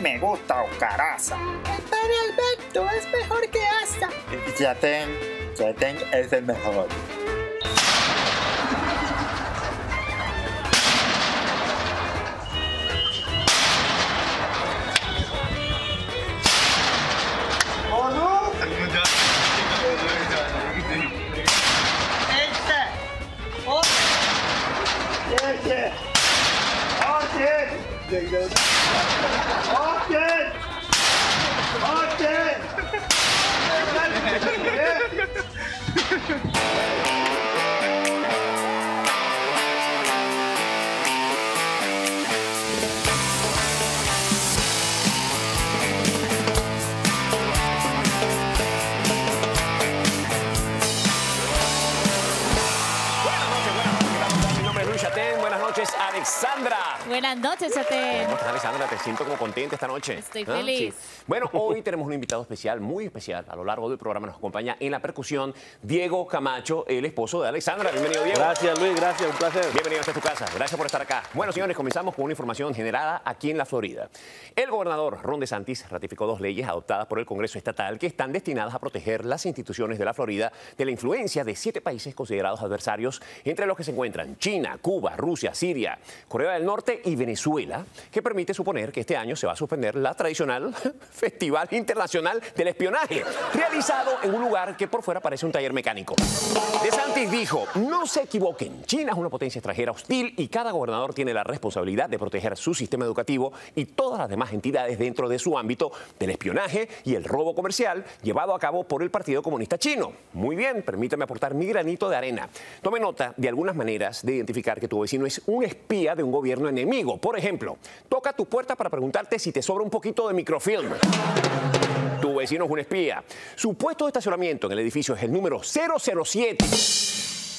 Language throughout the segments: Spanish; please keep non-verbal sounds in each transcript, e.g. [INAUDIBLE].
sí me gusta Ocaraza. Padre Alberto es mejor que Asa. Chatén, Chatén es el mejor. Buenas noches, Chate. ¿Cómo estás, Alexandra? Te siento como contenta esta noche. Estoy ¿Ah? feliz. Sí. Bueno, hoy [LAUGHS] tenemos un invitado especial, muy especial. A lo largo del programa nos acompaña en la percusión Diego Camacho, el esposo de Alexandra. Bienvenido, Diego. Gracias, Luis, gracias, un placer. Bienvenido a tu casa. Gracias por estar acá. Bueno, señores, comenzamos con una información generada aquí en la Florida. El gobernador Ron DeSantis ratificó dos leyes adoptadas por el Congreso Estatal que están destinadas a proteger las instituciones de la Florida de la influencia de siete países considerados adversarios, entre los que se encuentran China, Cuba, Rusia, Siria, Corea del Norte y Venezuela, que permite suponer que este año se va a suspender la tradicional [LAUGHS] Festival Internacional del Espionaje, realizado en un lugar que por fuera parece un taller mecánico. DeSantis dijo, no se equivoquen, China es una potencia extranjera hostil y cada gobernador tiene la responsabilidad de proteger su sistema educativo y todas las demás entidades dentro de su ámbito del espionaje y el robo comercial llevado a cabo por el Partido Comunista Chino. Muy bien, permítame aportar mi granito de arena. Tome nota de algunas maneras de identificar que tu vecino es un espía de un gobierno enemigo. Por ejemplo, toca tu puerta para preguntarte si te sobra un poquito de microfilm. Tu vecino es un espía. Su puesto de estacionamiento en el edificio es el número 007.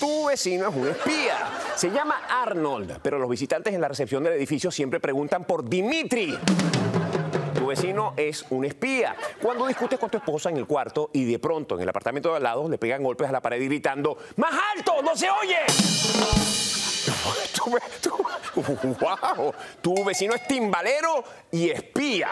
Tu vecino es un espía. Se llama Arnold, pero los visitantes en la recepción del edificio siempre preguntan por Dimitri. Tu vecino es un espía. Cuando discutes con tu esposa en el cuarto y de pronto en el apartamento de al lado le pegan golpes a la pared gritando, ¡Más alto! ¡No se oye! [LAUGHS] ¡Wow! Tu vecino es timbalero y espía.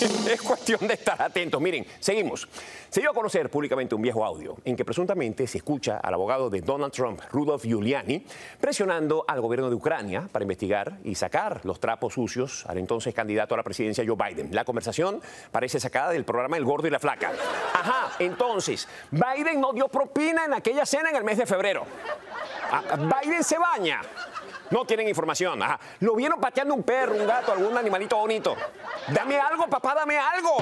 [LAUGHS] Es cuestión de estar atentos. Miren, seguimos. Se dio a conocer públicamente un viejo audio en que presuntamente se escucha al abogado de Donald Trump, Rudolph Giuliani, presionando al gobierno de Ucrania para investigar y sacar los trapos sucios al entonces candidato a la presidencia Joe Biden. La conversación parece sacada del programa El Gordo y la Flaca. Ajá, entonces, Biden no dio propina en aquella cena en el mes de febrero. Ah, Biden se baña. No tienen información. Ajá. Lo vieron pateando un perro, un gato, algún animalito bonito. Dame algo, papá, dame algo.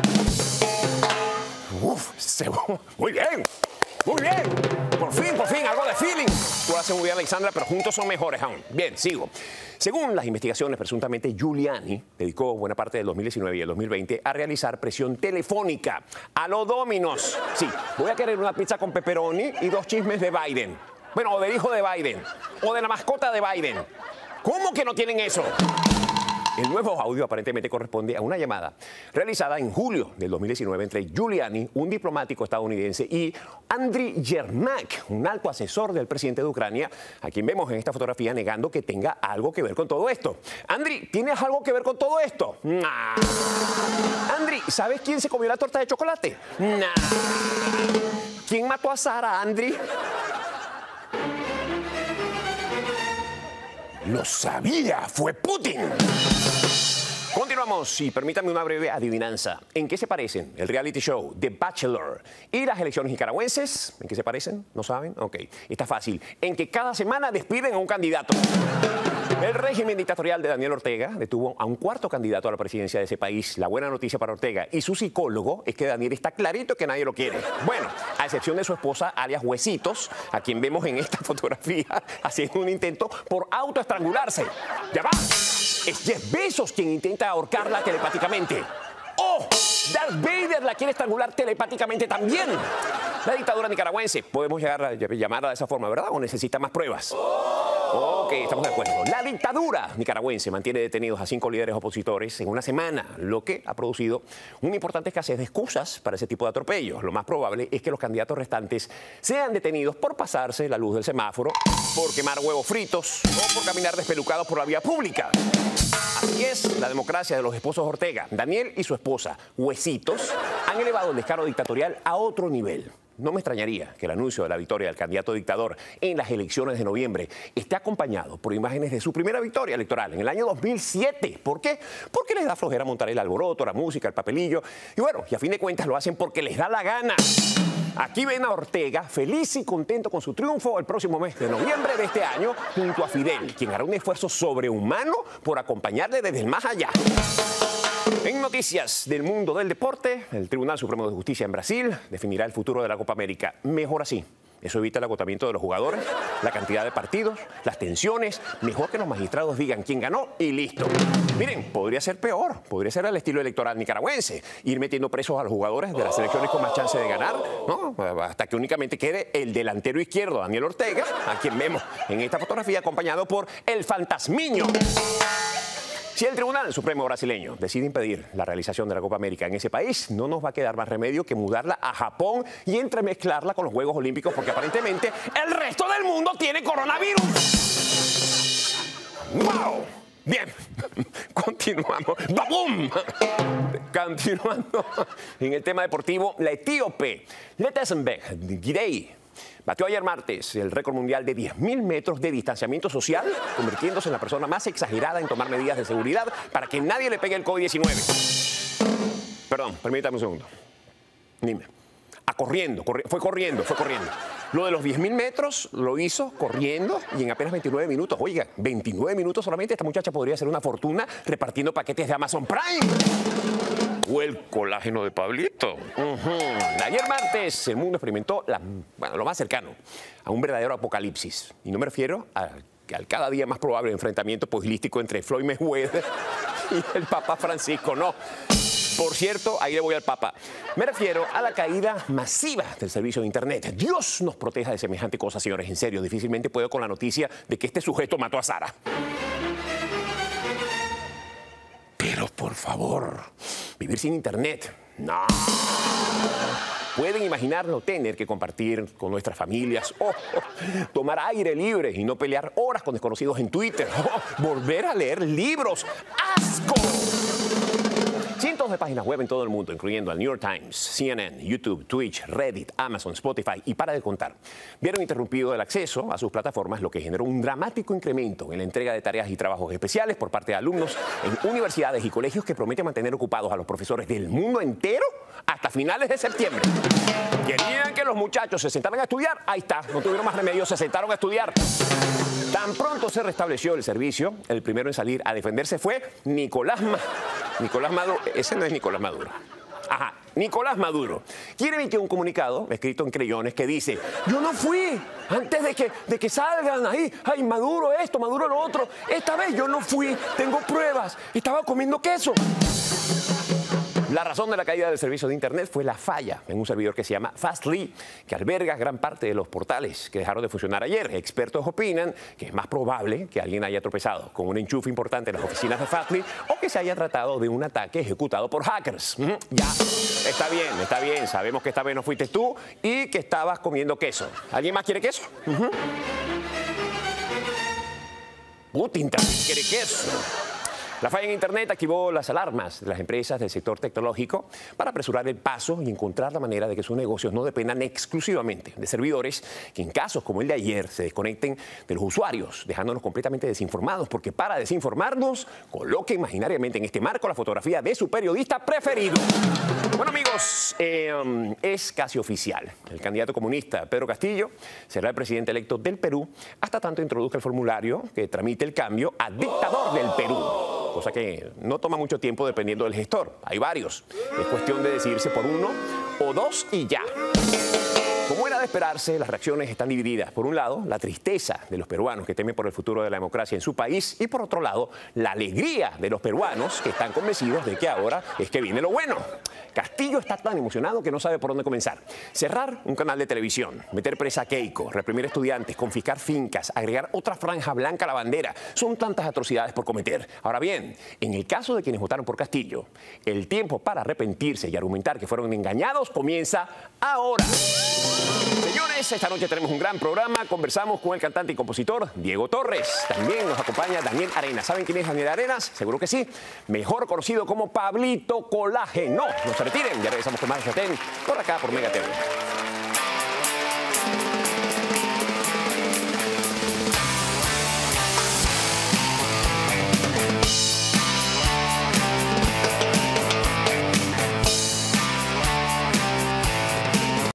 Uf, se- muy bien. Muy bien. Por fin, por fin, algo de feeling. Tú haces muy bien, Alexandra, pero juntos son mejores aún. Bien, sigo. Según las investigaciones, presuntamente Giuliani dedicó buena parte del 2019 y el 2020 a realizar presión telefónica a los dominos. Sí, voy a querer una pizza con pepperoni y dos chismes de Biden. Bueno, o del hijo de Biden, o de la mascota de Biden. ¿Cómo que no tienen eso? El nuevo audio aparentemente corresponde a una llamada realizada en julio del 2019 entre Giuliani, un diplomático estadounidense, y Andriy Yermak, un alto asesor del presidente de Ucrania, a quien vemos en esta fotografía negando que tenga algo que ver con todo esto. Andriy, ¿tienes algo que ver con todo esto? Nah. Andriy, ¿sabes quién se comió la torta de chocolate? Nah. ¿Quién mató a Sara, Andriy? Lo sabía, fue Putin. Continuamos y permítame una breve adivinanza. ¿En qué se parecen el reality show The Bachelor y las elecciones nicaragüenses? ¿En qué se parecen? ¿No saben? Ok, está fácil. En que cada semana despiden a un candidato. El régimen dictatorial de Daniel Ortega detuvo a un cuarto candidato a la presidencia de ese país. La buena noticia para Ortega y su psicólogo es que Daniel está clarito que nadie lo quiere. Bueno, a excepción de su esposa, alias Huesitos, a quien vemos en esta [LAUGHS] fotografía haciendo un intento por autoestrangularse. ¡Ya va! Es Jeff Bezos quien intenta ahorcarla telepáticamente. ¡Oh! Darth Vader la quiere estrangular telepáticamente también. La dictadura nicaragüense, podemos llegar a llamarla de esa forma, ¿verdad? ¿O necesita más pruebas? Ok, estamos de acuerdo. La dictadura nicaragüense mantiene detenidos a cinco líderes opositores en una semana, lo que ha producido una importante escasez de excusas para ese tipo de atropellos. Lo más probable es que los candidatos restantes sean detenidos por pasarse la luz del semáforo, por quemar huevos fritos o por caminar despelucados por la vía pública. Y es la democracia de los esposos Ortega. Daniel y su esposa, Huesitos, han elevado el descaro dictatorial a otro nivel. No me extrañaría que el anuncio de la victoria del candidato dictador en las elecciones de noviembre esté acompañado por imágenes de su primera victoria electoral en el año 2007. ¿Por qué? Porque les da flojera montar el alboroto, la música, el papelillo. Y bueno, y a fin de cuentas lo hacen porque les da la gana. Aquí ven a Ortega feliz y contento con su triunfo el próximo mes de noviembre de este año junto a Fidel, quien hará un esfuerzo sobrehumano por acompañarle desde el más allá. En noticias del mundo del deporte, el Tribunal Supremo de Justicia en Brasil definirá el futuro de la Copa América. Mejor así. Eso evita el agotamiento de los jugadores, la cantidad de partidos, las tensiones. Mejor que los magistrados digan quién ganó y listo. Miren, podría ser peor. Podría ser al estilo electoral nicaragüense. Ir metiendo presos a los jugadores de las selecciones con más chance de ganar, ¿no? Hasta que únicamente quede el delantero izquierdo, Daniel Ortega, a quien vemos en esta fotografía acompañado por el fantasmiño. Si el Tribunal Supremo brasileño decide impedir la realización de la Copa América en ese país, no nos va a quedar más remedio que mudarla a Japón y entremezclarla con los Juegos Olímpicos, porque aparentemente el resto del mundo tiene coronavirus. ¡Wow! Bien, [LAUGHS] continuamos. ¡Babum! [LAUGHS] Continuando en el tema deportivo, la etíope Letesenbeck Gidei Batió ayer martes el récord mundial de 10.000 metros de distanciamiento social, convirtiéndose en la persona más exagerada en tomar medidas de seguridad para que nadie le pegue el COVID-19. Perdón, permítame un segundo. Dime. A corriendo, fue corriendo, fue corriendo. Lo de los 10.000 metros lo hizo corriendo y en apenas 29 minutos. Oiga, 29 minutos solamente, esta muchacha podría hacer una fortuna repartiendo paquetes de Amazon Prime o el colágeno de Pablito. Ayer martes el mundo experimentó lo más cercano a un verdadero apocalipsis. Y no me refiero al, al cada día más probable enfrentamiento pugilístico entre Floyd Mayweather [LAUGHS] y el Papa Francisco. No. Por cierto, ahí le voy al Papa. Me refiero a la caída masiva del servicio de Internet. Dios nos proteja de semejante cosa, señores. En serio, difícilmente puedo con la noticia de que este sujeto mató a Sara. Pero por favor, vivir sin internet, no. Pueden imaginarlo tener que compartir con nuestras familias, o tomar aire libre y no pelear horas con desconocidos en Twitter, volver a leer libros. ¡Asco! De páginas web en todo el mundo, incluyendo el New York Times, CNN, YouTube, Twitch, Reddit, Amazon, Spotify y para de contar, vieron interrumpido el acceso a sus plataformas, lo que generó un dramático incremento en la entrega de tareas y trabajos especiales por parte de alumnos en universidades y colegios que prometen mantener ocupados a los profesores del mundo entero hasta finales de septiembre. Querían que los muchachos se sentaran a estudiar, ahí está, no tuvieron más remedio, se sentaron a estudiar. Tan pronto se restableció el servicio, el primero en salir a defenderse fue Nicolás, Nicolás Maduro. Ese no es Nicolás Maduro. Ajá, Nicolás Maduro. Quiere emitir un comunicado escrito en creyones que dice, yo no fui antes de que, de que salgan ahí, ay, Maduro esto, Maduro lo otro. Esta vez yo no fui, tengo pruebas, estaba comiendo queso. La razón de la caída del servicio de Internet fue la falla en un servidor que se llama Fastly, que alberga gran parte de los portales que dejaron de funcionar ayer. Expertos opinan que es más probable que alguien haya tropezado con un enchufe importante en las oficinas de Fastly o que se haya tratado de un ataque ejecutado por hackers. Ya, está bien, está bien. Sabemos que esta vez no fuiste tú y que estabas comiendo queso. ¿Alguien más quiere queso? Putin también quiere queso. La falla en Internet activó las alarmas de las empresas del sector tecnológico para apresurar el paso y encontrar la manera de que sus negocios no dependan exclusivamente de servidores que en casos como el de ayer se desconecten de los usuarios, dejándonos completamente desinformados, porque para desinformarnos, coloque imaginariamente en este marco la fotografía de su periodista preferido. Bueno amigos, em, es casi oficial. El candidato comunista Pedro Castillo será el presidente electo del Perú hasta tanto introduzca el formulario que tramite el cambio a dictador del Perú cosa que no toma mucho tiempo dependiendo del gestor. Hay varios. Es cuestión de decidirse por uno o dos y ya. Como era de esperarse, las reacciones están divididas. Por un lado, la tristeza de los peruanos que temen por el futuro de la democracia en su país y por otro lado, la alegría de los peruanos que están convencidos de que ahora es que viene lo bueno. Castillo está tan emocionado que no sabe por dónde comenzar. Cerrar un canal de televisión, meter presa a Keiko, reprimir estudiantes, confiscar fincas, agregar otra franja blanca a la bandera. Son tantas atrocidades por cometer. Ahora bien, en el caso de quienes votaron por Castillo, el tiempo para arrepentirse y argumentar que fueron engañados comienza ahora. Señores, esta noche tenemos un gran programa. Conversamos con el cantante y compositor Diego Torres. También nos acompaña Daniel Arenas. ¿Saben quién es Daniel Arenas? Seguro que sí. Mejor conocido como Pablito Colágeno. No se retiren, ya regresamos con más de Chatén por acá por Mega TV.